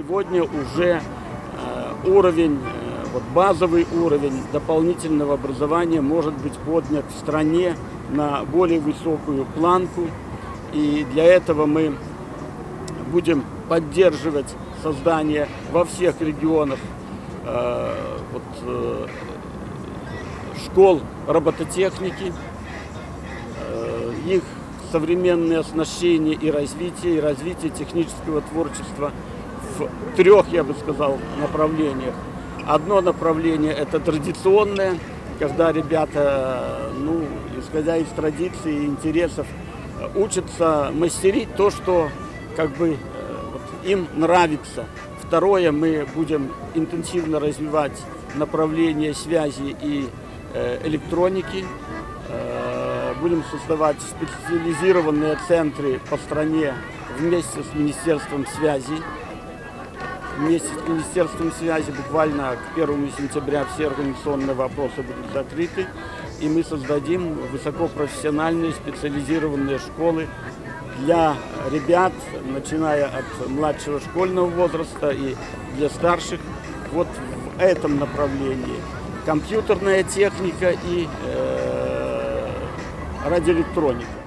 Сегодня уже э, уровень, э, вот базовый уровень дополнительного образования может быть поднят в стране на более высокую планку. И для этого мы будем поддерживать создание во всех регионах э, вот, школ робототехники, их современное оснащение и развитие, и развитие технического творчества трех, я бы сказал, направлениях. Одно направление – это традиционное, когда ребята, ну, исходя из традиций и интересов, учатся мастерить то, что как бы вот, им нравится. Второе, мы будем интенсивно развивать направление связи и э, электроники. Э, будем создавать специализированные центры по стране вместе с Министерством связи. Вместе с Министерством связи буквально к 1 сентября все организационные вопросы будут закрыты. И мы создадим высокопрофессиональные специализированные школы для ребят, начиная от младшего школьного возраста и для старших, вот в этом направлении. Компьютерная техника и э, радиоэлектроника.